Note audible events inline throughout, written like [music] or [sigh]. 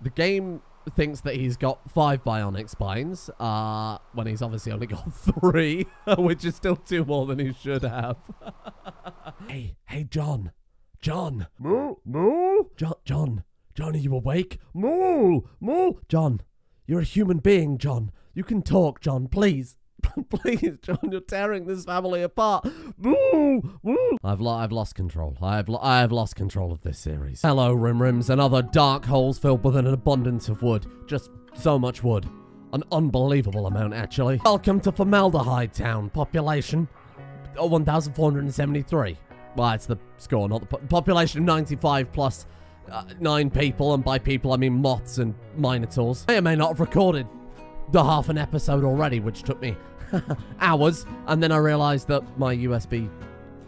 the game thinks that he's got five bionic spines, uh, when he's obviously only got [laughs] three, [laughs] which is still two more than he should have. [laughs] hey, hey, John. John. Moo, moo. John, John. John, are you awake? Moo, moo. John, you're a human being, John. You can talk, John, please. [laughs] Please, John, you're tearing this family apart. I've, lo- I've lost control. I've, lo- I've lost control of this series. Hello, Rim Rims, and other dark holes filled with an abundance of wood. Just so much wood. An unbelievable amount, actually. Welcome to Formaldehyde Town. Population oh, 1,473. Well, it's the score, not the po- population of 95 plus uh, 9 people, and by people I mean moths and minotaurs. I may not have recorded the half an episode already, which took me [laughs] hours, and then I realized that my USB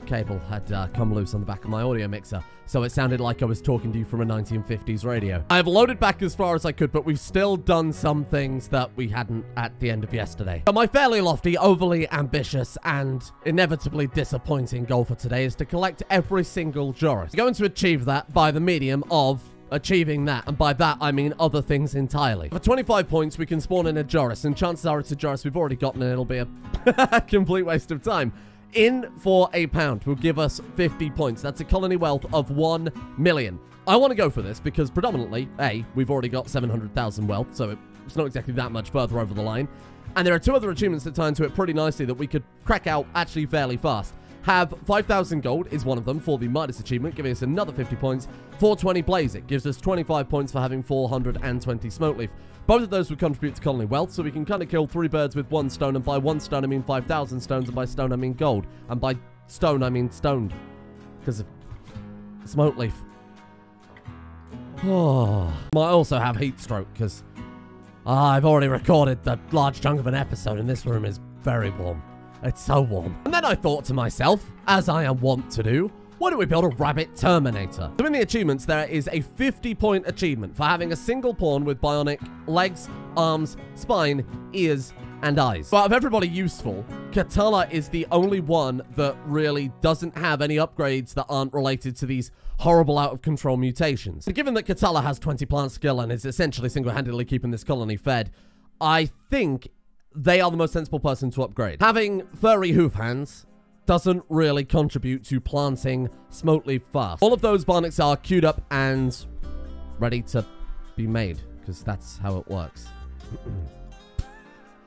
cable had uh, come loose on the back of my audio mixer, so it sounded like I was talking to you from a 1950s radio. I have loaded back as far as I could, but we've still done some things that we hadn't at the end of yesterday. But my fairly lofty, overly ambitious, and inevitably disappointing goal for today is to collect every single Joris. I'm going to achieve that by the medium of achieving that, and by that I mean other things entirely. For 25 points, we can spawn in a Joris, and chances are it's a Joris we've already gotten, and it'll be a [laughs] complete waste of time. In for a pound will give us 50 points. That's a colony wealth of 1 million. I want to go for this because predominantly, A, we've already got 700,000 wealth, so it's not exactly that much further over the line. And there are two other achievements that tie into it pretty nicely that we could crack out actually fairly fast. Have 5,000 gold is one of them for the Midas achievement, giving us another 50 points. 420 Blaze it gives us 25 points for having 420 Smoke Leaf. Both of those would contribute to colony wealth, so we can kind of kill three birds with one stone, and by one stone I mean 5,000 stones, and by stone I mean gold. And by stone I mean stoned. Because of Smoke Leaf. Oh. [sighs] Might also have heat stroke, because I've already recorded the large chunk of an episode, and this room is very warm. It's so warm. And then I thought to myself, as I am wont to do, why don't we build a rabbit terminator? So in the achievements, there is a 50 point achievement for having a single pawn with bionic legs, arms, spine, ears, and eyes. But of everybody useful, Katala is the only one that really doesn't have any upgrades that aren't related to these horrible out-of-control mutations. And given that Katala has 20 plant skill and is essentially single-handedly keeping this colony fed, I think they are the most sensible person to upgrade. Having furry hoof hands doesn't really contribute to planting smoke leaf fast. All of those bionics are queued up and ready to be made, because that's how it works.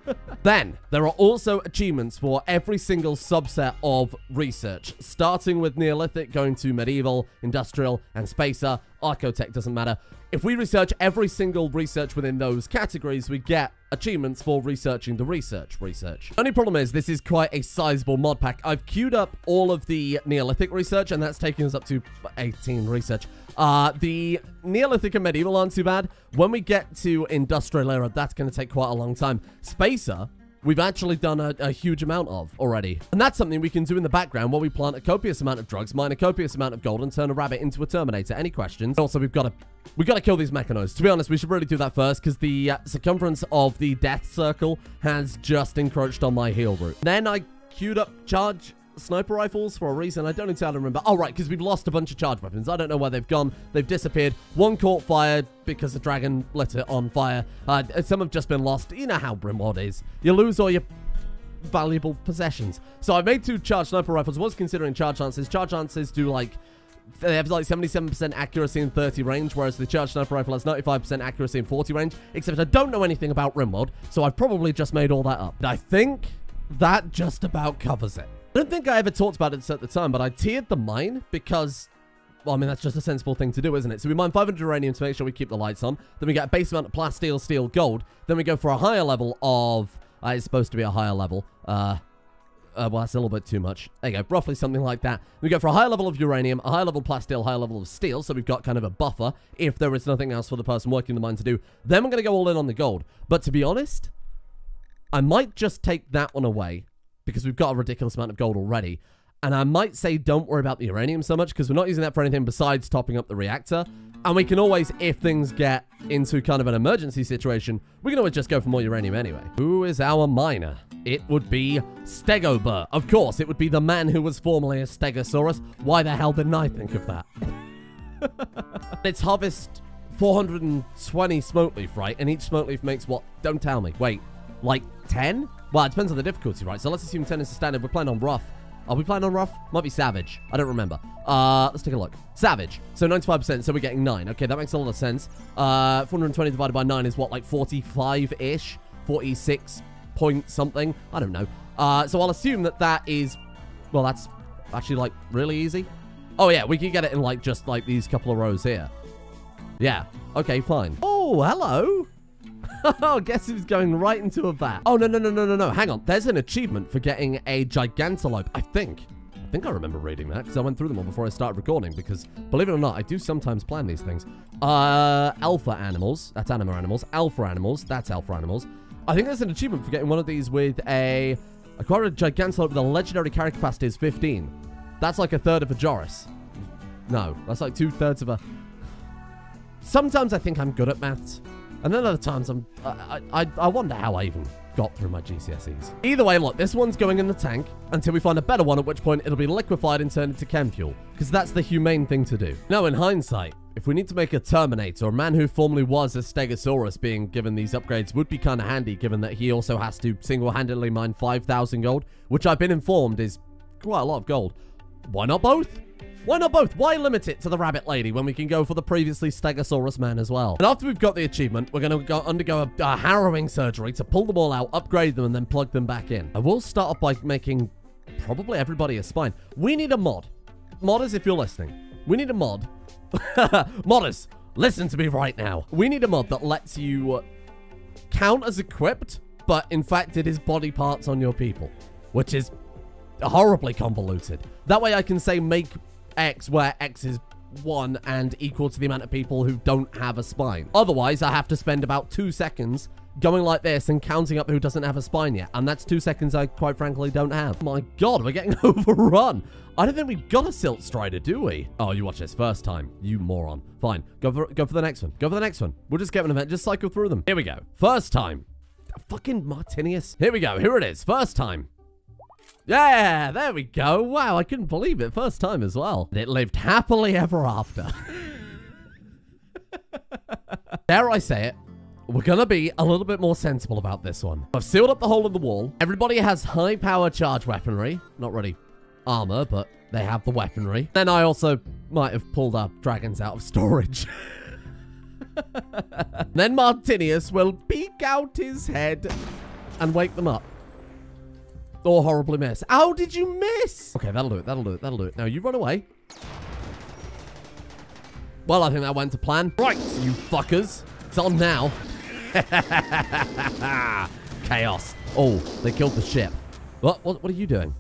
[coughs] then, there are also achievements for every single subset of research, starting with Neolithic, going to Medieval, Industrial, and Spacer. Archotech doesn't matter. If we research every single research within those categories, we get achievements for researching the research research. Only problem is this is quite a sizable mod pack. I've queued up all of the Neolithic research, and that's taking us up to 18 research. Uh, the Neolithic and Medieval aren't too bad. When we get to Industrial Era, that's going to take quite a long time. Spacer, we've actually done a, a, huge amount of already. And that's something we can do in the background while we plant a copious amount of drugs, mine a copious amount of gold, and turn a rabbit into a Terminator. Any questions? Also, we've got to We've got to kill these Mechanoids. To be honest, we should really do that first because the uh, circumference of the death circle has just encroached on my heal route. Then I queued up charge sniper rifles for a reason. I don't entirely remember. Oh, right, because we've lost a bunch of charge weapons. I don't know where they've gone. They've disappeared. One caught fire because the dragon lit it on fire. Uh, some have just been lost. You know how RimWorld is. You lose all your valuable possessions. So I made two charge sniper rifles. was considering charge lances. Charge lances do like they have like 77% accuracy in 30 range, whereas the charge sniper rifle has 95% accuracy in 40 range. Except I don't know anything about Rimworld, so I've probably just made all that up. I think that just about covers it. I don't think I ever talked about it at the time, but I tiered the mine because well, I mean, that's just a sensible thing to do, isn't it? So we mine 500 uranium to make sure we keep the lights on. Then we get a base amount of plasteel, steel, gold. Then we go for a higher level of... Uh, it's supposed to be a higher level. Uh, uh, well, that's a little bit too much. There you go, roughly something like that. We go for a higher level of uranium, a higher level of plasteel, higher level of steel, so we've got kind of a buffer if there is nothing else for the person working the mine to do. Then we're going to go all in on the gold. But to be honest, I might just take that one away because we've got a ridiculous amount of gold already. And I might say don't worry about the uranium so much because we're not using that for anything besides topping up the reactor. And we can always, if things get into kind of an emergency situation, we can always just go for more uranium anyway. Who is our miner? It would be Stegobert. Of course, it would be the man who was formerly a Stegosaurus. Why the hell didn't I think of that? [laughs] it's harvest 420 smoke leaf, right? And each smoke leaf makes what? Don't tell me. Wait, like 10? Well, it depends on the difficulty, right? So let's assume 10 is the standard. We're playing on rough. Are we playing on rough? Might be savage. I don't remember. Uh, let's take a look. Savage. So 95%, so we're getting 9. Okay, that makes a lot of sense. Uh, 420 divided by 9 is what, like 45-ish? 46 point something? I don't know. Uh, so I'll assume that that is... Well, that's actually, like, really easy. Oh, yeah, we can get it in, like, just, like, these couple of rows here. Yeah. Okay, fine. Oh, hello. Oh, [laughs] guess who's going right into a vat? Oh, no, no, no, no, no, no. Hang on. There's an achievement for getting a Gigantalope, I think. I think I remember reading that because I went through them all before I started recording because, believe it or not, I do sometimes plan these things. Uh, alpha animals. That's anima animals. Alpha animals. That's alpha animals. I think there's an achievement for getting one of these with a... Acquire a Gigantalope with a legendary carry capacity is 15. That's like a third of a Joris. No, that's like two-thirds of a... Sometimes I think I'm good at maths. And then other times, I'm, I, I, I wonder how I even got through my GCSEs. Either way, look, this one's going in the tank until we find a better one, at which point it'll be liquefied and turned into chem fuel, because that's the humane thing to do. Now, in hindsight, if we need to make a Terminator, a man who formerly was a Stegosaurus being given these upgrades would be kind of handy, given that he also has to single-handedly mine 5,000 gold, which I've been informed is quite a lot of gold. Why not both? Why not both? Why limit it to the rabbit lady when we can go for the previously Stegosaurus man as well? And after we've got the achievement, we're going to go undergo a, a, harrowing surgery to pull them all out, upgrade them, and then plug them back in. I will start off by making probably everybody a spine. We need a mod. Modders, if you're listening, we need a mod. [laughs] Modders, listen to me right now. We need a mod that lets you uh, count as equipped, but in fact it is body parts on your people, which is horribly convoluted. That way I can say make X where X is 1 and equal to the amount of people who don't have a spine. Otherwise, I have to spend about two seconds going like this and counting up who doesn't have a spine yet. And that's two seconds I quite frankly don't have. My god, we're getting [laughs] overrun. I don't think we've got a Silt Strider, do we? Oh, you watch this first time. You moron. Fine. Go for, go for the next one. Go for the next one. We'll just get an event. Just cycle through them. Here we go. First time. Fucking Martinius. Here we go. Here it is. First time. Yeah, there we go. Wow, I couldn't believe it. First time as well. And it lived happily ever after. [laughs] Dare I say it, we're going to be a little bit more sensible about this one. I've sealed up the hole in the wall. Everybody has high power charge weaponry. Not really armor, but they have the weaponry. Then I also might have pulled our dragons out of storage. [laughs] then Martinius will peek out his head and wake them up. Or horribly miss. How did you miss? Okay, that'll do it. That'll do it. That'll do it. Now, you run away. Well, I think that went to plan. Right, you fuckers. It's on now. [laughs] Chaos. Oh, they killed the ship. What, what? What are you doing?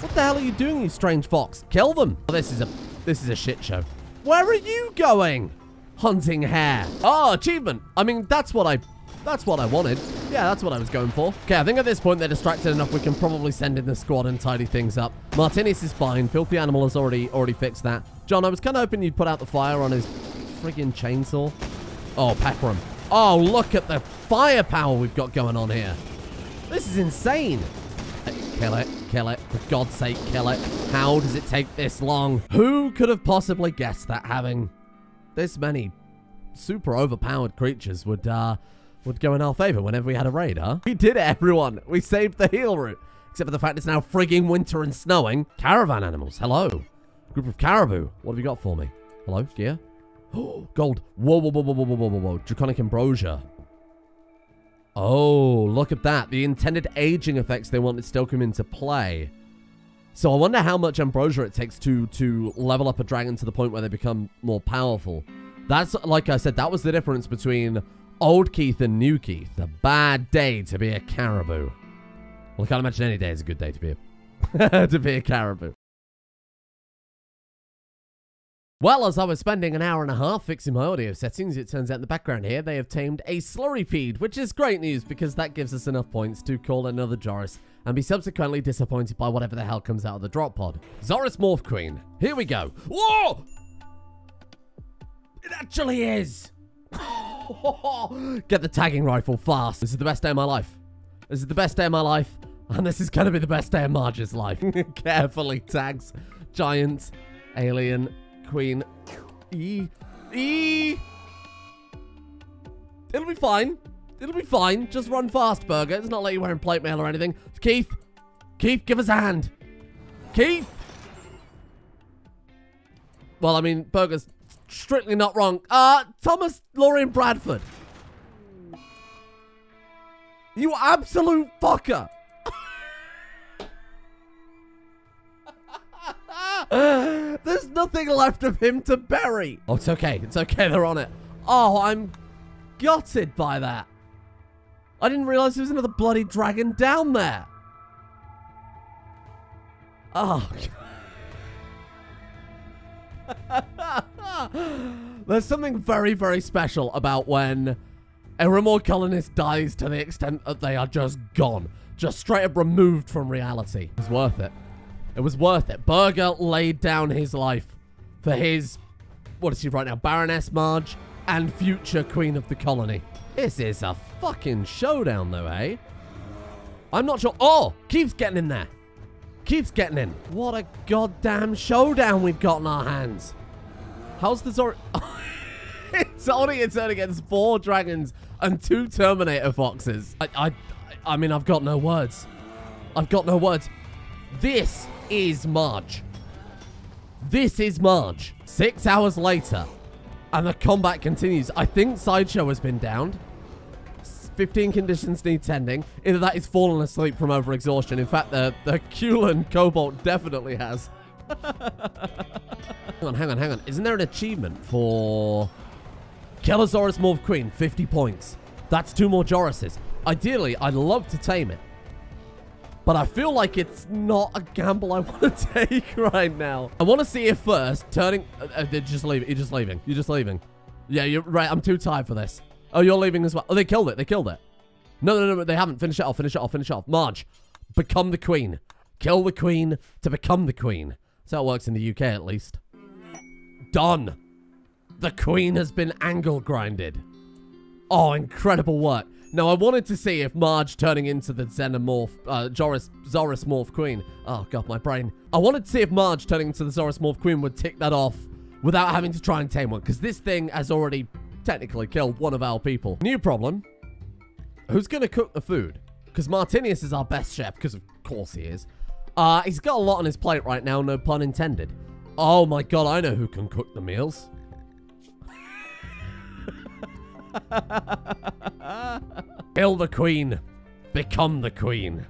What the hell are you doing, you strange fox? Kill them. Oh, this is a this is a shit show. Where are you going? Hunting hare. Oh, achievement. I mean, that's what I that's what I wanted. Yeah, that's what I was going for. Okay, I think at this point they're distracted enough we can probably send in the squad and tidy things up. Martinius is fine. Filthy Animal has already already fixed that. John, I was kind of hoping you'd put out the fire on his friggin' chainsaw. Oh, him. Oh, look at the firepower we've got going on here. This is insane. Kill it. Kill it. For God's sake, kill it. How does it take this long? Who could have possibly guessed that having this many super overpowered creatures would, uh, would go in our favor whenever we had a raid, huh? We did it, everyone. We saved the heal route. Except for the fact it's now frigging winter and snowing. Caravan animals. Hello. Group of caribou. What have you got for me? Hello, gear? Oh, [gasps] gold. Whoa, whoa, whoa, whoa, whoa, whoa, whoa, whoa. Draconic ambrosia. Oh, look at that. The intended aging effects they wanted still come into play. So I wonder how much ambrosia it takes to to level up a dragon to the point where they become more powerful. That's, like I said, that was the difference between Old Keith and New Keith. A bad day to be a caribou. Well, I can't imagine any day is a good day to be a, [laughs] to be a caribou. Well, as I was spending an hour and a half fixing my audio settings, it turns out in the background here they have tamed a Slurrypeed, which is great news because that gives us enough points to call another Joris and be subsequently disappointed by whatever the hell comes out of the drop pod. Zoris Morph Queen. Here we go. Whoa! It actually is! [laughs] Get the tagging rifle fast. This is the best day of my life. This is the best day of my life. And this is going to be the best day of Marge's life. [laughs] Carefully tags. Giant. Alien. Queen. E. E. It'll be fine. It'll be fine. Just run fast, Burger. It's not like you're wearing plate mail or anything. Keith. Keith, give us a hand. Keith. Well, I mean, Burger's strictly not wrong. Uh, Thomas Lorian Bradford. You absolute fucker. [laughs] There's nothing left of him to bury. Oh, it's okay. It's okay. They're on it. Oh, I'm gutted by that. I didn't realize there was another bloody dragon down there. Oh. [laughs] [gasps] There's something very, very special about when a remote colonist dies to the extent that they are just gone. Just straight up removed from reality. It was worth it. It was worth it. Burger laid down his life for his, what is she right now, Baroness Marge and future Queen of the Colony. This is a fucking showdown though, eh? I'm not sure. Oh, Keith's getting in there. Keith's getting in. What a goddamn showdown we've got in our hands. How's the Zor... [laughs] it's only a turn against four dragons and two Terminator foxes. I, I, I mean, I've got no words. I've got no words. This is Marge. This is Marge. Six hours later, and the combat continues. I think Sideshow has been downed. 15 conditions need tending. Either that is fallen asleep from overexhaustion. In fact, the, the Kulan Cobalt definitely has. Hang on, hang on, hang on. Isn't there an achievement for Kilosaurus Morph Queen? 50 points. That's two more Jorises. Ideally, I'd love to tame it. But I feel like it's not a gamble I [laughs] want to take right now. I want to see if first turning... Uh, uh, just leave. You're just leaving. You're just leaving. Yeah, you're right. I'm too tired for this. Oh, you're leaving as well. Oh, they killed it. They killed it. No, no, no, they haven't. Finish it off. Finish it off. Finish it off. Marge, become the queen. Kill the queen to become the queen. That's how it works in the UK, at least. Done. The queen has been angle grinded. Oh, incredible work. Now, I wanted to see if Marge turning into the Xenomorph, uh, Joris, Zoris Morph Queen. Oh, God, my brain. I wanted to see if Marge turning into the Zoris Morph Queen would tick that off without having to try and tame one, because this thing has already technically killed one of our people. New problem. Who's going to cook the food? Because Martinius is our best chef, because of course he is. Uh, he's got a lot on his plate right now, no pun intended. Oh my god, I know who can cook the meals. [laughs] Kill the queen. Become the queen.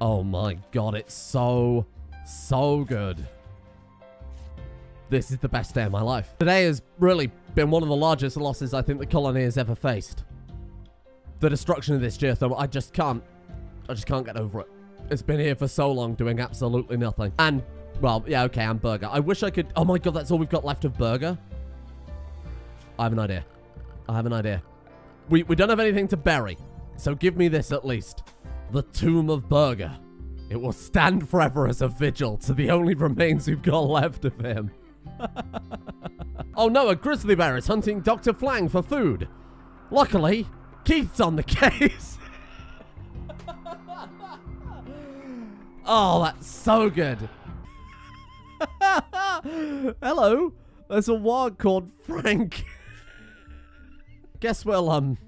Oh my god, it's so, so good. This is the best day of my life. Today has really been one of the largest losses I think the colony has ever faced. The destruction of this geothermal, I just can't, I just can't get over it. It's been here for so long doing absolutely nothing. And, well, yeah, okay, and Burger. I wish I could, oh my god, that's all we've got left of Burger? I have an idea. I have an idea. We, we don't have anything to bury, so give me this at least. The Tomb of Burger. It will stand forever as a vigil to the only remains we've got left of him. [laughs] oh no, a grizzly bear is hunting Dr. Flang for food. Luckily, Keith's on the [laughs] case. Oh, that's so good. [laughs] Hello, there's a warg called Frank. [laughs] Guess we'll, um,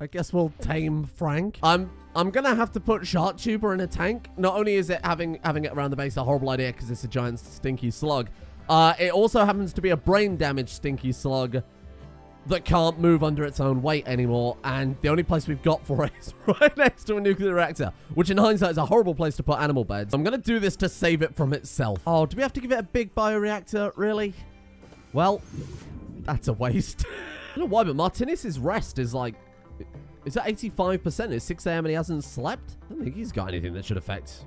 I guess we'll tame Frank. I'm, I'm gonna have to put Shark Tuber in a tank. Not only is it having, having it around the base a horrible idea because it's a giant stinky slug, uh, it also happens to be a brain damaged stinky slug that can't move under its own weight anymore, and the only place we've got for it [laughs] is right next to a nuclear reactor, which in hindsight is a horrible place to put animal beds. I'm going to do this to save it from itself. Oh, do we have to give it a big bioreactor? Really? Well, that's a waste. [laughs] I don't know why, but Martinius's rest is like... Is that 85%? It's 6 a.m. and he hasn't slept? I don't think he's got anything that should affect...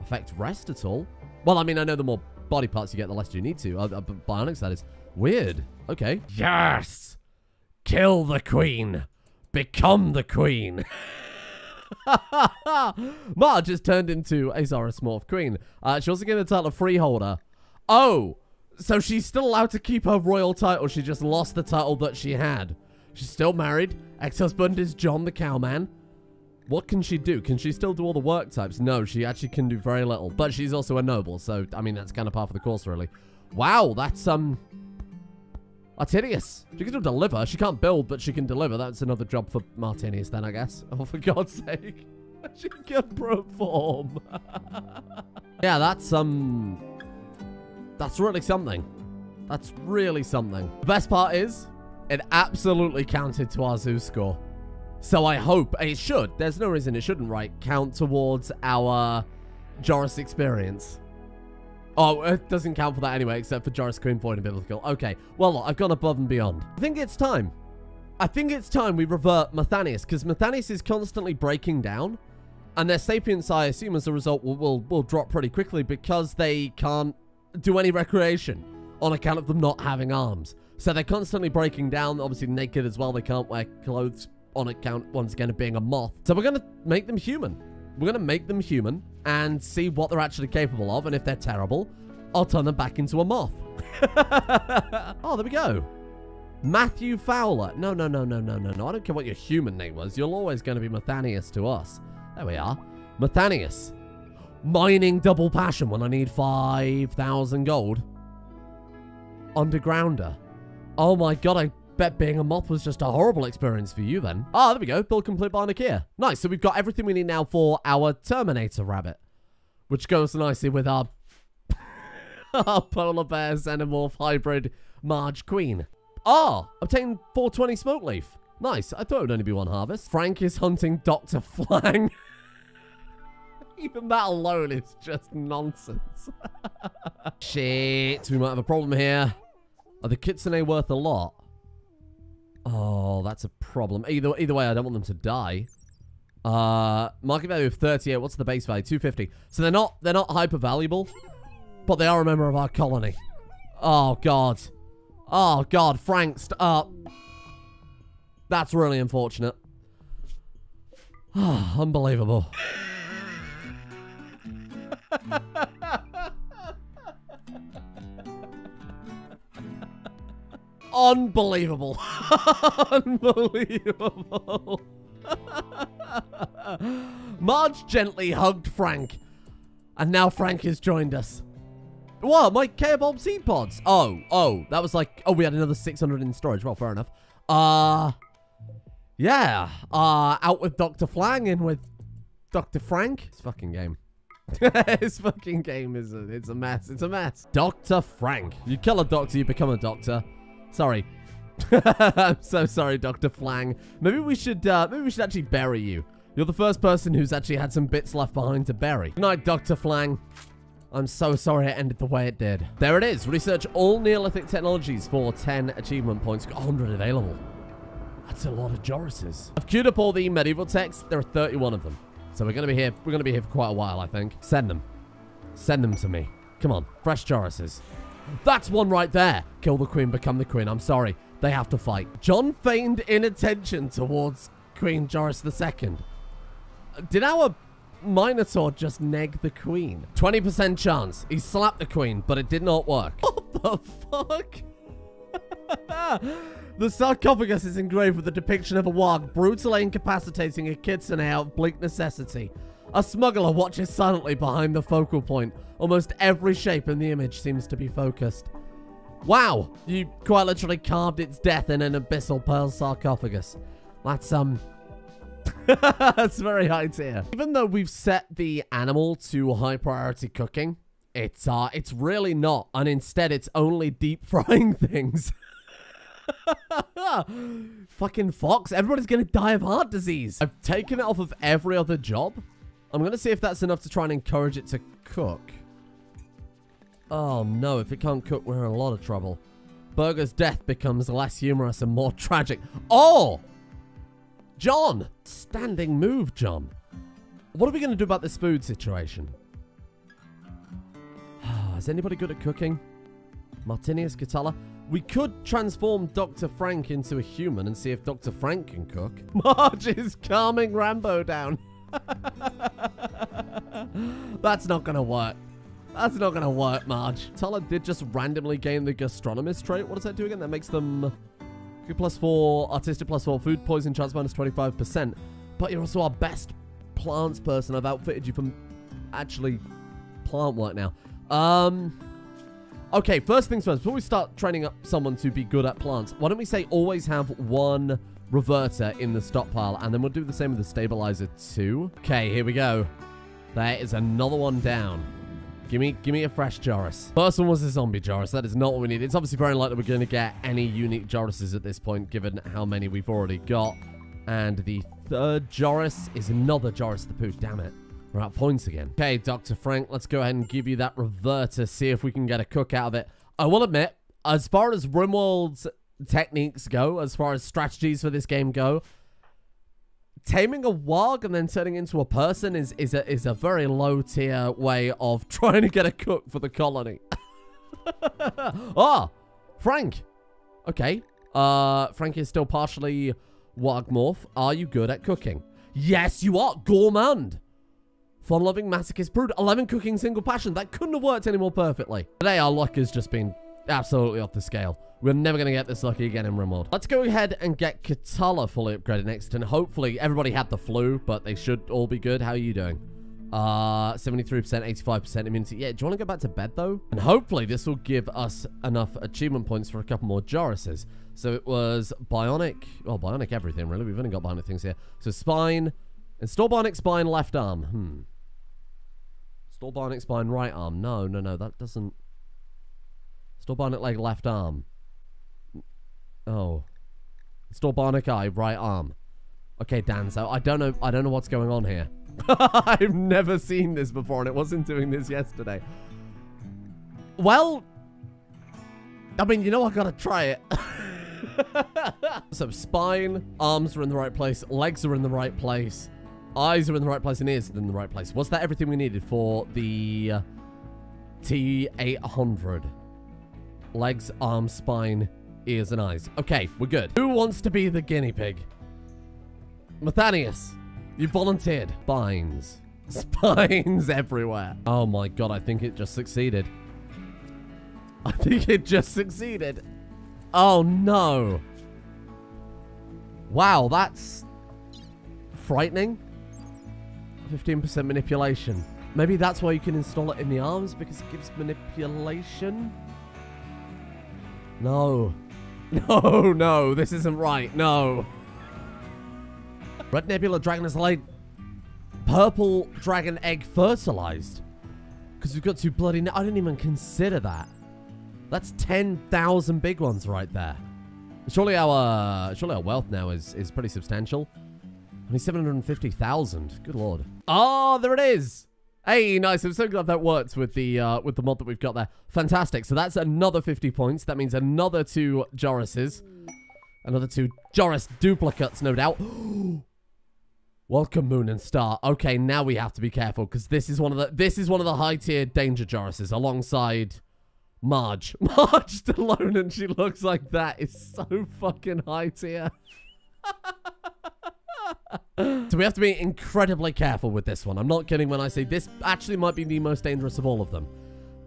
affect rest at all. Well, I mean, I know the more body parts you get, the less you need to. Uh, uh, bionics, that is. Weird. Okay. Yes! Kill the queen. Become the queen. [laughs] Marge has turned into a Zoris Morph queen. Uh, she also gave the title of freeholder. Oh! So she's still allowed to keep her royal title. She just lost the title that she had. She's still married. Ex-husband is John the Cowman. What can she do? Can she still do all the work types? No, she actually can do very little. But she's also a noble, so, I mean, that's kind of part of the course, really. Wow, that's, um... Artinius. She can still deliver. She can't build, but she can deliver. That's another job for Martinius then, I guess. [laughs] Oh, for God's sake. [laughs] she can perform. [laughs] yeah, that's, um... That's really something. That's really something. The best part is, it absolutely counted to our zoo score. So I hope it should. There's no reason it shouldn't, right? Count towards our Joris experience. Oh, it doesn't count for that anyway, except for Joris Queen Void and Biblical. Okay, well, I've gone above and beyond. I think it's time. I think it's time we revert Mathanius, because Mathanius is constantly breaking down, and their sapience, I assume, as a result, will, will, will drop pretty quickly because they can't do any recreation on account of them not having arms. So they're constantly breaking down, obviously naked as well. They can't wear clothes on account, once again, of being a moth. So we're going to make them human. We're going to make them human and see what they're actually capable of. And if they're terrible, I'll turn them back into a moth. [laughs] oh, there we go. Matthew Fowler. No, no, no, no, no, no, no. I don't care what your human name was. You're always going to be Mathanius to us. There we are. Mathanius. Mining double passion when I need 5,000 gold. Undergrounder. Oh my god, I bet being a moth was just a horrible experience for you then. Ah, there we go. Build complete by Nakia. Nice. So we've got everything we need now for our Terminator rabbit. Which goes nicely with our, our [laughs] polar bear xenomorph hybrid Marge Queen. Ah, obtained 420 smoke leaf. Nice. I thought it would only be one harvest. Frank is hunting Dr. [laughs] Flang. Even that alone is just nonsense. [laughs] Shit. We might have a problem here. Are the kitsune worth a lot? Oh, that's a problem. Either either way, I don't want them to die. Uh, market value of 38. What's the base value? 250. So they're not they're not hyper valuable, but they are a member of our colony. Oh god. Oh god, Frank, up. That's really unfortunate. [sighs] Unbelievable. [laughs] Unbelievable. [laughs] Unbelievable. Marge gently hugged Frank. And now Frank has joined us. What? My K-Bomb seed pods? Oh, oh, that was like, oh, we had another 600 in storage. Well, fair enough. Uh, yeah. Uh, out with Dr. Flang, in with Dr. Frank. It's fucking game. [laughs] this fucking game is a, it's a mess. It's a mess. Dr. Frank. You kill a doctor, you become a doctor. Sorry. [laughs] I'm so sorry, Dr. Flang. Maybe we should, uh, maybe we should actually bury you. You're the first person who's actually had some bits left behind to bury. Good night, Dr. Flang. I'm so sorry it ended the way it did. There it is. Research all Neolithic technologies for 10 achievement points. 100 available. That's a lot of Jorises. I've queued up all the medieval texts. There are 31 of them. So we're going to be here. We're going to be here for quite a while, I think. Send them. Send them to me. Come on. Fresh Jorises. That's one right there. Kill the queen, become the queen. I'm sorry. They have to fight. John feigned inattention towards Queen Joris II. Did our Minotaur just neg the queen? 20% chance. He slapped the queen, but it did not work. What the fuck? [laughs] the sarcophagus is engraved with a depiction of a warg brutally incapacitating a kitsune out of bleak necessity. A smuggler watches silently behind the focal point. Almost every shape in the image seems to be focused. Wow, you quite literally carved its death in an abyssal pearl sarcophagus. That's, um... [laughs] That's very high tier. Even though we've set the animal to high priority cooking, it's, uh, it's really not. And instead, it's only deep [laughs] frying things. [laughs] Fucking fox. Everybody's gonna die of heart disease. I've taken it off of every other job. I'm going to see if that's enough to try and encourage it to cook. Oh no, if it can't cook, we're in a lot of trouble. Burger's death becomes less humorous and more tragic. Oh! John! Standing move, John. What are we going to do about this food situation? [sighs] Is anybody good at cooking? Martinius Katala? We could transform Dr. Frank into a human and see if Dr. Frank can cook. [laughs] Marge is calming Rambo down. [laughs] That's not gonna work. That's not gonna work, Marge. Tala did just randomly gain the gastronomist trait. What does that do again? That makes them plus four, artistic plus four, food poison chance minus 25%. But you're also our best plants person. I've outfitted you from actually plant work now. Um, Okay, first things first. Before we start training up someone to be good at plants, why don't we say always have one reverter in the stockpile, and then we'll do the same with the stabilizer too. Okay, here we go. There is another one down. Give me, give me a fresh Joris. First one was a zombie Joris. That is not what we need. It's obviously very unlikely we're going to get any unique Jorises at this point, given how many we've already got. And the third Joris is another Joris the Poo. Damn it. We're at points again. Okay, Dr. Frank, let's go ahead and give you that reverter, see if we can get a cook out of it. I will admit, as far as RimWorld's techniques go, as far as strategies for this game go, taming a warg and then turning into a person is is a is a very low tier way of [laughs] trying to get a cook for the colony. oh, [laughs] Frank. Okay. Uh, Frank is still partially warg morph. Are you good at cooking? Yes, you are. Gourmand. Fun-loving masochist brood. 11 cooking single passion. That couldn't have worked any more perfectly. Today, our luck has just been absolutely off the scale. We're never going to get this lucky again in RimWorld. Let's go ahead and get Katala fully upgraded next. And hopefully, everybody had the flu, but they should all be good. How are you doing? Uh, 73%, 85% immunity. Yeah, do you want to go back to bed, though? And hopefully, this will give us enough achievement points for a couple more Jorises. So it was Bionic. Well, Bionic everything, really. We've only got Bionic things here. So Spine. Install Bionic Spine left arm. Hmm. Install Bionic Spine right arm. No, no, no. That doesn't... Bionic leg left arm. Oh. Install Bionic eye right arm. Okay, Dan, so I don't know I don't know what's going on here. [laughs] I've never seen this before and it wasn't doing this yesterday. Well, I mean, you know I gotta try it. [laughs] so spine, arms are in the right place, legs are in the right place, eyes are in the right place, and ears are in the right place. Was that everything we needed for the uh, T800? Legs, arms, spine, ears, and eyes. Okay, we're good. Who wants to be the guinea pig? Mathanius, you volunteered. Spines. [laughs] Spines everywhere. Oh my god, I think it just succeeded. I think it just succeeded. Oh no. Wow, that's frightening. 15% manipulation. Maybe that's why you can install it in the arms, because it gives manipulation? No. [laughs] No, no, this isn't right. No. Red Nebula Dragon is laid purple dragon egg fertilized. Because we've got two bloody... I didn't even consider that. That's 10,000 big ones right there. Surely our surely our wealth now is, is pretty substantial. Only 750,000. Good lord. Oh, there it is. Hey, nice. I'm so glad that worked with the uh, with the mod that we've got there. Fantastic. So that's another 50 points. That means another two Jorises. Another two Joris duplicates, no doubt. [gasps] Welcome, Moon and Star. Okay, now we have to be careful because this is one of the this is one of the high tier danger Jorises alongside Marge. [laughs] Marge Stallone, and she looks like that. Is so fucking high tier. [laughs] so we have to be incredibly careful with this one. I'm not kidding when I say this actually might be the most dangerous of all of them.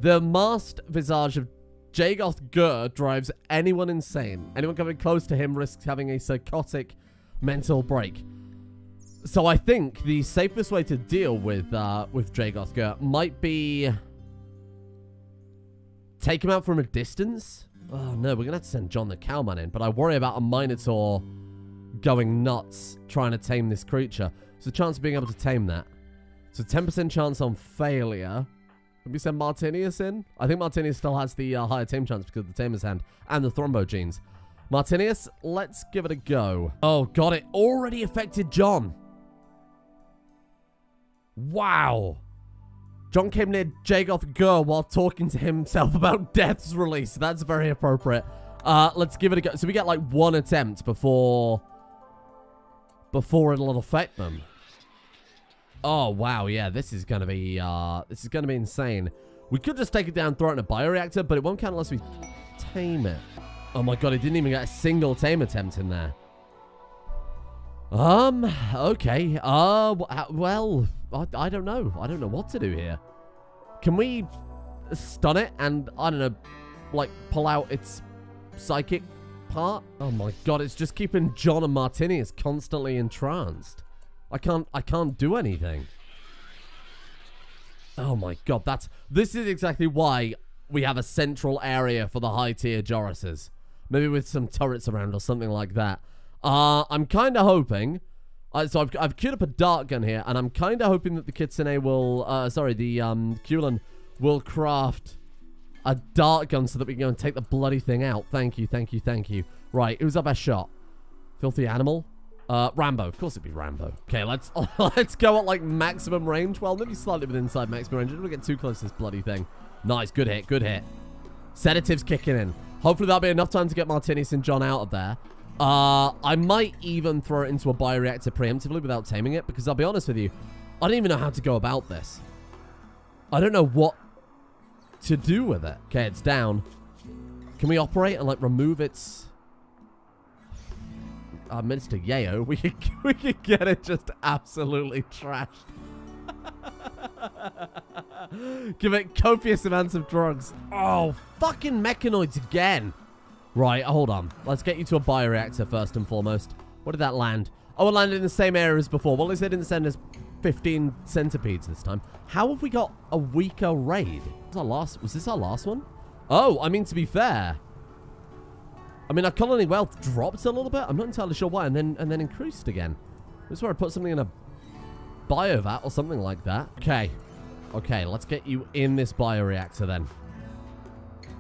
The masked visage of Jagoth Gur drives anyone insane. Anyone coming close to him risks having a psychotic mental break. So I think the safest way to deal with uh, with Jagoth Gur might be take him out from a distance. Oh no, we're gonna have to send John the Cowman in, but I worry about a Minotaur going nuts trying to tame this creature. So chance of being able to tame that. So 10% chance on failure. Can we send Martinius in? I think Martinius still has the uh, higher tame chance because of the Tamer's Hand and the Thrumbo genes. Martinius, let's give it a go. Oh, God, it already affected John. Wow. John came near Jagoth Gur while talking to himself [laughs] about Death's release. That's very appropriate. Uh, let's give it a go. So we get like one attempt before before it'll affect them. Oh, wow. Yeah, this is going to be, uh, this is going to be insane. We could just take it down, throw it in a bioreactor, but it won't count unless we tame it. Oh my god, it didn't even get a single tame attempt in there. Um, okay. Uh, well, I, I don't know. I don't know what to do here. Can we stun it and, I don't know, like, pull out its psychic part. Oh my god, it's just keeping John and Martinius constantly entranced. I can't, I can't do anything. Oh my god, that's, this is exactly why we have a central area for the high tier Jorises. Maybe with some turrets around or something like that. Uh, I'm kind of hoping... Uh, so I've, I've queued up a dart gun here, and I'm kind of hoping that the Kitsune will... Uh, sorry, the um, Kulin will craft a dart gun so that we can go and take the bloody thing out. Thank you, thank you, thank you. Right, who's our best shot? Filthy Animal? Uh, Rambo. Of course it'd be Rambo. Okay, let's [laughs] let's go at, like, maximum range. Well, maybe slightly within inside maximum range. I don't want to get too close to this bloody thing. Nice, good hit, good hit. Sedative's kicking in. Hopefully that'll be enough time to get Martinius and John out of there. Uh, I might even throw it into a bioreactor preemptively without taming it, because I'll be honest with you, I don't even know how to go about this. I don't know what to do with it. Okay, it's down. Can we operate and, like, remove its... Uh, Minister Yeo? [laughs] we could, we could get it just absolutely trashed. [laughs] Give it copious amounts of drugs. Oh, fucking mechanoids again. Right, hold on. Let's get you to a bioreactor first and foremost. What did that land? Oh, it landed in the same area as before. Well, they didn't send us 15 centipedes this time. How have we got a weaker raid? Was, our last, was this our last one? Oh, I mean, to be fair, I mean, our colony wealth dropped a little bit. I'm not entirely sure why, and then and then increased again. This is where I put something in a biovat or something like that. Okay. Okay, let's get you in this bioreactor then.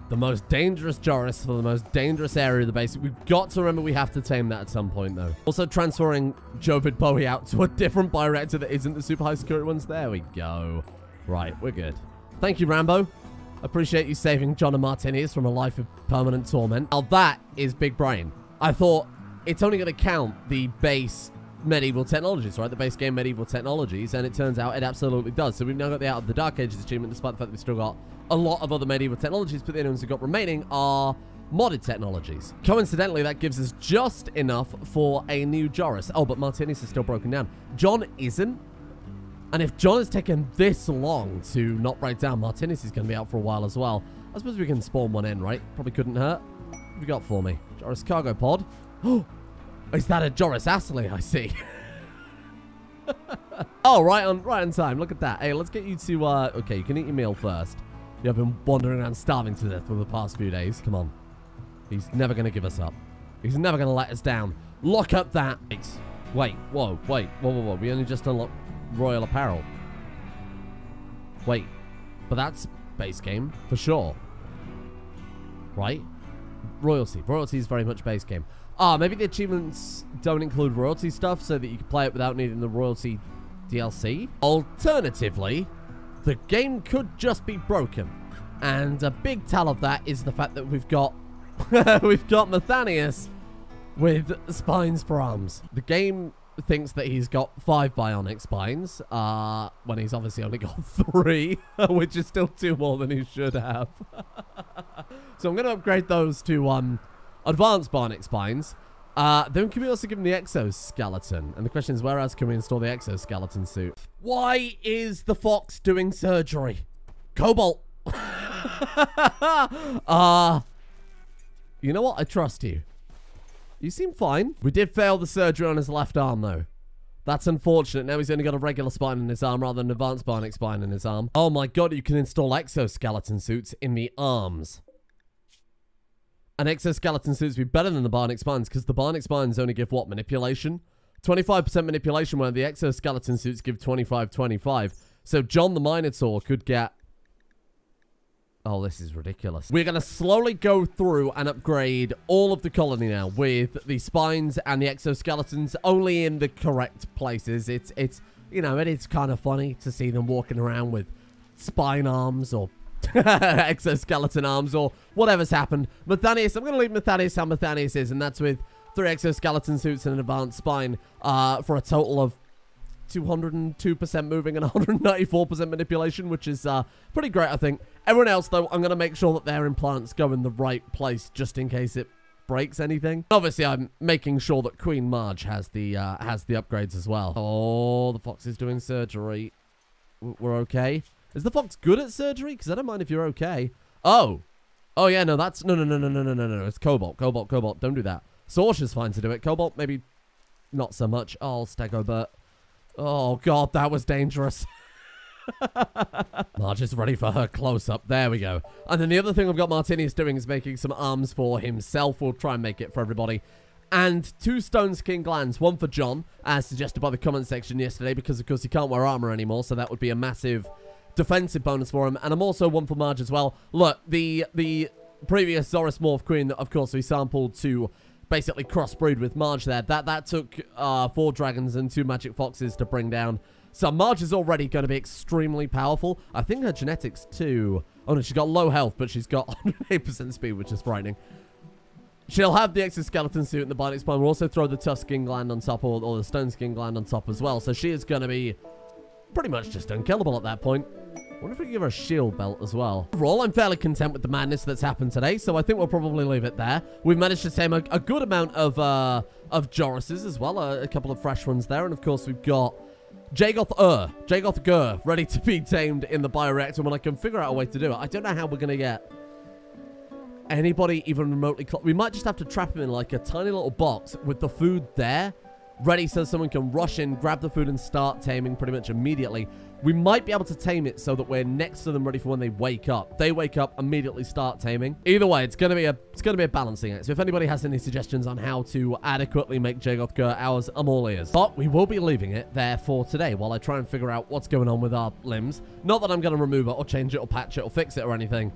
The most dangerous Joris for the most dangerous area of the base. We've got to remember we have to tame that at some point, though. Also, transferring Jovid Bowie out to a different bioreactor that isn't the super high security ones. There we go. Right, we're good. Thank you, Rambo. Appreciate you saving John and Martinius from a life of permanent torment. Now, that is big brain. I thought it's only going to count the base medieval technologies, right? The base game medieval technologies, and it turns out it absolutely does. So we've now got the Out of the Dark Ages achievement, despite the fact that we've still got a lot of other medieval technologies, but the only ones we've got remaining are modded technologies. Coincidentally, that gives us just enough for a new Joris. Oh, but Martinius is still broken down. John isn't. And if John has taken this long to not break down, Martinius is going to be out for a while as well. I suppose we can spawn one in, right? Probably couldn't hurt. What have you got for me? Joris cargo pod. [gasps] Oh, is that a Joris Astley? I see. [laughs] oh, right on, right on time. Look at that. Hey, let's get you to, uh, okay, you can eat your meal first. You have been wandering around starving to death for the past few days. Come on. He's never going to give us up. He's never going to let us down. Lock up that. Wait, whoa, wait, whoa, whoa, whoa. We only just unlocked Royal Apparel. Wait, but that's base game for sure. Right? Royalty. Royalty is very much base game. Ah, maybe the achievements don't include royalty stuff so that you can play it without needing the royalty DLC. Alternatively, the game could just be broken. And a big tell of that is the fact that we've got [laughs] we've got Mathanius with spines for arms. The game thinks that he's got five bionic spines, uh, when he's obviously only got [laughs] three, [laughs] which is still two more than he should have. so I'm going to upgrade those to um, advanced bionic spines. Uh, then can we also give him the exoskeleton? And the question is, where else can we install the exoskeleton suit? Why is the fox doing surgery? Cobalt. [laughs] uh, you know what? I trust you. You seem fine. We did fail the surgery on his left arm, though. That's unfortunate. Now he's only got a regular spine in his arm rather than an advanced bionic spine in his arm. Oh my god, you can install exoskeleton suits in the arms. And exoskeleton suits would be better than the bionic spines because the bionic spines only give what? Manipulation? 25% manipulation where the exoskeleton suits give 25-25. So John the Minotaur could get Oh, this is ridiculous. We're going to slowly go through and upgrade all of the colony now with the spines and the exoskeletons only in the correct places. It's, it's you know, it is kind of funny to see them walking around with spine arms or [laughs] exoskeleton arms or whatever's happened. Mathanius, I'm going to leave Mathanius how Mathanius is, and that's with three exoskeleton suits and an advanced spine uh, for a total of 202% moving and [laughs] 194% manipulation, which is uh, pretty great, I think. Everyone else, though, I'm going to make sure that their implants go in the right place just in case it breaks anything. Obviously, I'm making sure that Queen Marge has the uh, has the upgrades as well. Oh, the fox is doing surgery. We're okay. Is the fox good at surgery? Because I don't mind if you're okay. Oh. Oh, yeah, no, that's... No, no, no, no, no, no, no, no. It's Cobalt. Cobalt, Cobalt. Don't do that. Sorsha's fine to do it. Cobalt, maybe not so much. Oh, Stegobert. Oh, God, that was dangerous. [laughs] Marge is ready for her close-up. There we go. And then the other thing I've got Martinius doing is making some arms for himself. We'll try and make it for everybody. And two Stone Skin Glands. One for John, as suggested by the comment section yesterday, because of course he can't wear armor anymore, so that would be a massive defensive bonus for him. And I'm also one for Marge as well. Look, the the previous Zoras Morph Queen, of course, we sampled to basically crossbreed with Marge there. That that took uh, four dragons and two magic foxes to bring down. So Marge is already going to be extremely powerful. I think her genetics too. Oh no, she's got low health, but she's got [laughs] 108% speed, which is frightening. She'll have the exoskeleton suit and the bionic spine. We'll also throw the tusk skin gland on top, or, or the stone skin gland on top as well. So she is going to be pretty much just unkillable at that point. Wonder if we can give her a shield belt as well. Overall, I'm fairly content with the madness that's happened today, so I think we'll probably leave it there. We've managed to tame a, a good amount of uh, of Jorises as well, a, a, couple of fresh ones there, and of course we've got Jagoth Ur, Jagoth Gur, ready to be tamed in the bioreactor when I can figure out a way to do it. I don't know how we're going to get anybody even remotely. We might just have to trap him in like a tiny little box with the food there ready so someone can rush in, grab the food, and start taming pretty much immediately. We might be able to tame it so that we're next to them ready for when they wake up. They wake up, immediately start taming. Either way, it's gonna be a it's gonna be a balancing act. So if anybody has any suggestions on how to adequately make Jagoth Gur ours, I'm all ears. But we will be leaving it there for today while I try and figure out what's going on with our limbs. Not that I'm gonna remove it or change it or patch it or fix it or anything.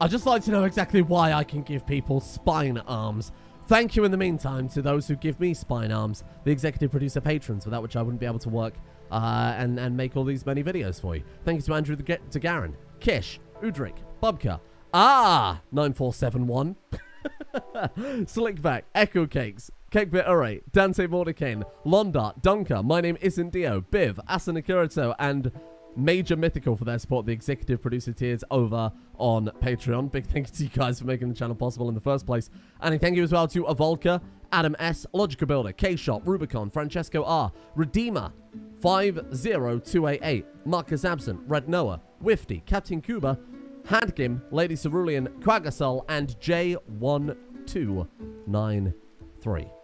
I'd just like to know exactly why I can give people spine arms. Thank you in the meantime to those who give me spine arms, the executive producer patrons, without which I wouldn't be able to work uh, and, and make all these many videos for you. Thank you to Andrew the Garen, Kish, Udrik, Bubka, Ah, 9471, [laughs] Slickback, Echo Cakes, Cakebit Array, Dante Mordecane, Londart, Dunker, My Name Isn't Dio, Biv, Asuna Kirito, and Major Mythical for their support, the executive producer tiers over on Patreon. Big thank you to you guys for making the channel possible in the first place. And a thank you as well to Avolka, Adam S, Logical Builder, K-Shop, Rubicon, Francesco R, Redeemer, 50288, Marcus Absent, Red Noah, Wifty, Captain Cuba, Hadgim, Lady Cerulean, Quagasol, and J1293.